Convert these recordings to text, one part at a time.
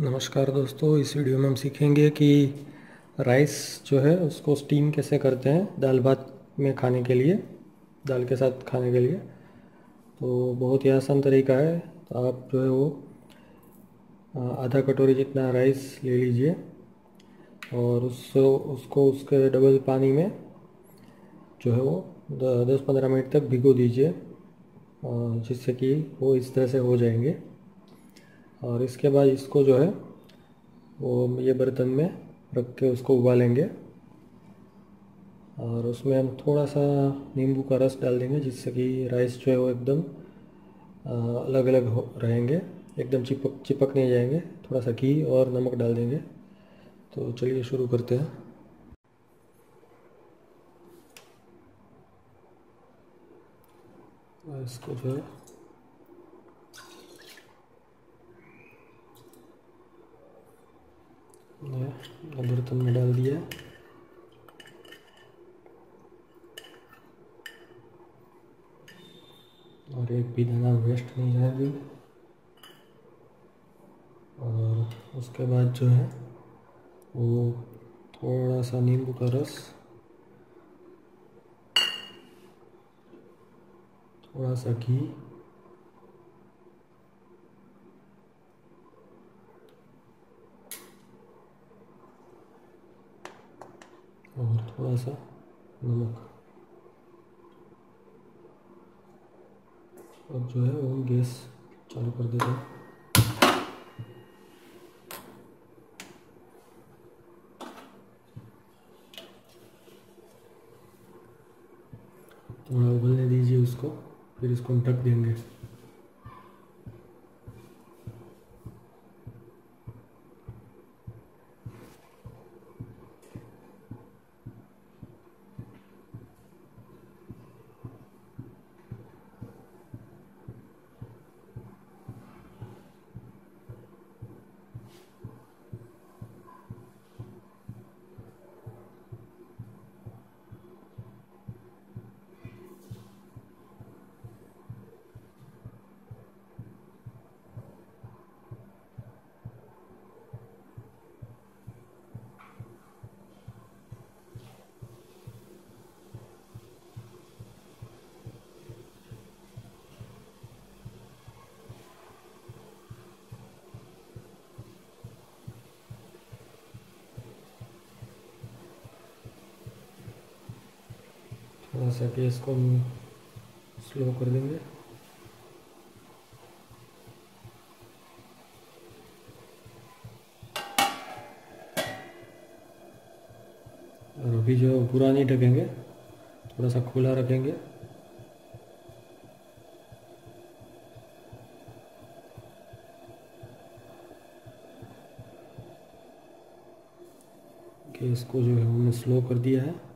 नमस्कार दोस्तों, इस वीडियो में हम सीखेंगे कि राइस जो है, उसको स्टीम कैसे करते हैं दाल भात में खाने के लिए, दाल के साथ खाने के लिए। तो बहुत ही आसान तरीका है। तो आप जो है वो आधा कटोरी जितना राइस ले लीजिए और उसको उसको उसके डबल पानी में जो है वो दस पंद्रह मिनट तक भिगो दीजिए जिससे कि वो इस तरह से हो जाएँगे। और इसके बाद इसको जो है, वो ये बर्तन में रख के उसको उबालेंगे। और उसमें हम थोड़ा सा नींबू का रस डाल देंगे, जिससे कि राइस जो है वो एकदम अलग अलग हो, रहेंगे। एकदम चिपक चिपक नहीं जाएँगे। थोड़ा सा घी और नमक डाल देंगे। तो चलिए शुरू करते हैं। इसको जो है बर्तन में डाल दिया। और एक भी दाना वेस्ट नहीं जाएगी और उसके बाद जो है, वो थोड़ा सा नींबू का रस थोड़ा सा घी और थोड़ा सा नमक। अब जो है वो गैस चालू कर देते हैं। थोड़ा उबलने दीजिए उसको, फिर इसको हम ढक देंगे। थोड़ा सा गैस को हम स्लो कर देंगे। और अभी जो पूरा नहीं ढकेंगे, थोड़ा सा खुला रखेंगे। को जो है हमने स्लो कर दिया है।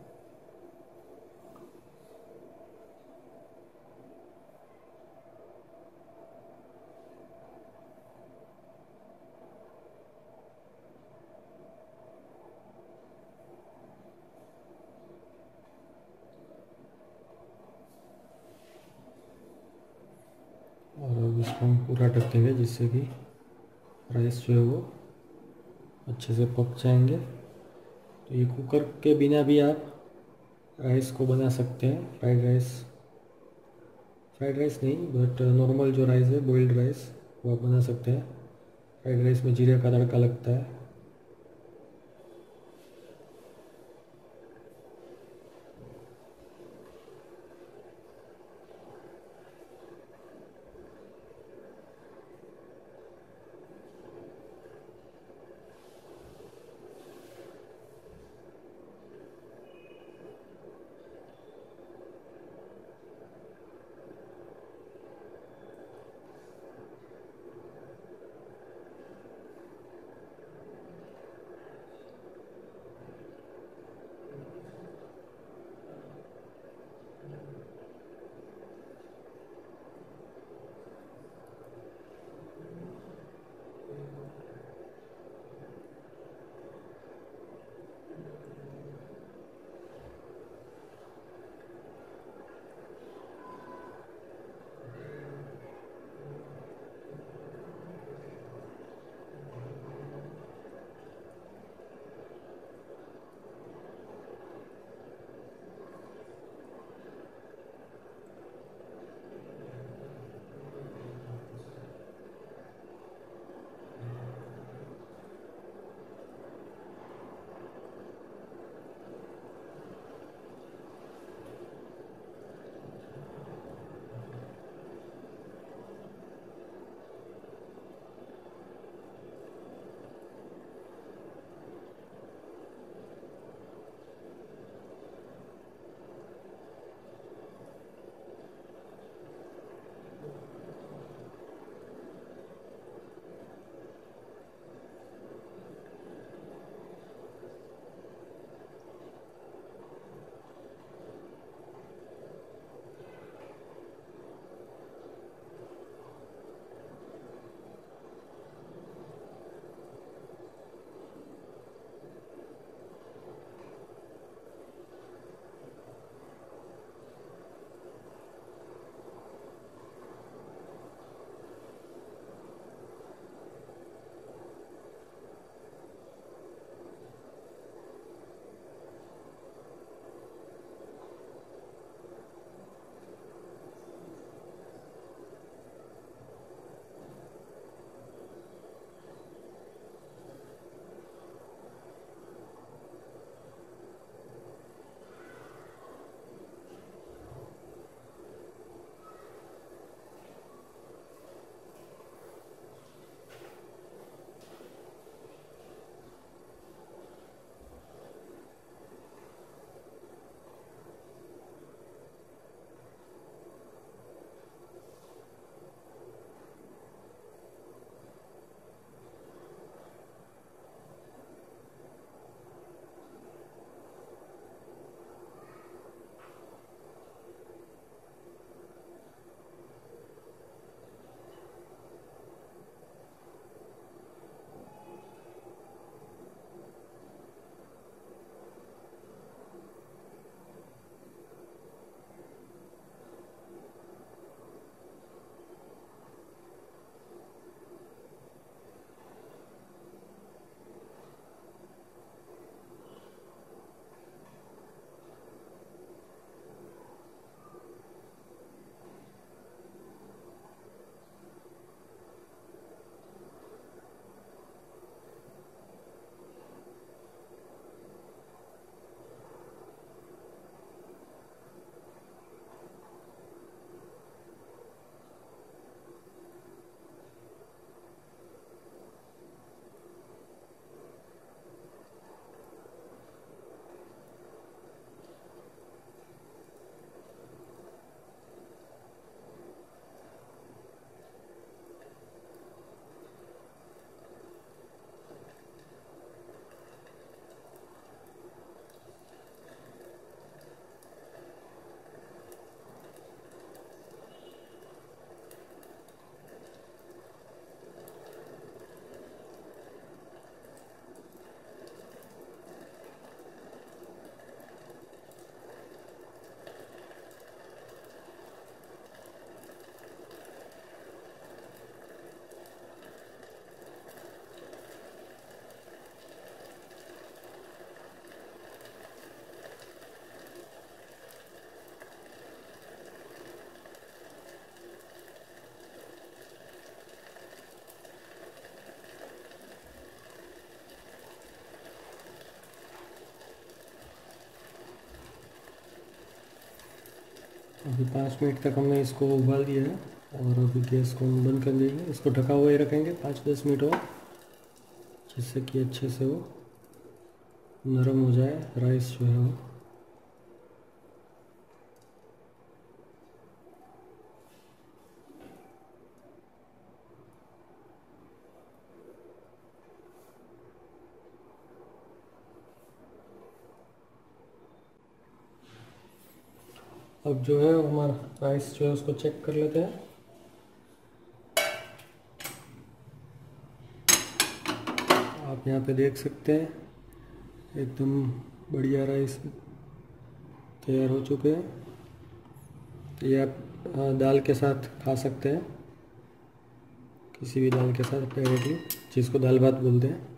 इसको हम पूरा ढक देंगे जिससे कि राइस जो है वो अच्छे से पक जाएँगे। तो ये कुकर के बिना भी आप राइस को बना सकते हैं फ्राइड राइस फ्राइड राइस नहीं बट नॉर्मल जो राइस है बॉइल्ड राइस वो आप बना सकते हैं। फ्राइड राइस में जीरे का तड़का लगता है। अभी पाँच मिनट तक हमने इसको उबाल दिया है और अभी गैस को हम बंद कर देंगे। इसको ढका हुआ ही रखेंगे, पाँच दस मिनट और, जिससे कि अच्छे से वो नरम हो जाए, राइस जो है वो। अब जो है, हमारा राइस जो है, उसको चेक कर लेते हैं। आप यहाँ पे देख सकते हैं, एकदम बढ़िया राइस तैयार हो चुके हैं। तो ये आप दाल के साथ खा सकते हैं, किसी भी दाल के साथ डायरेक्टली जिसको दाल भात बोलते हैं।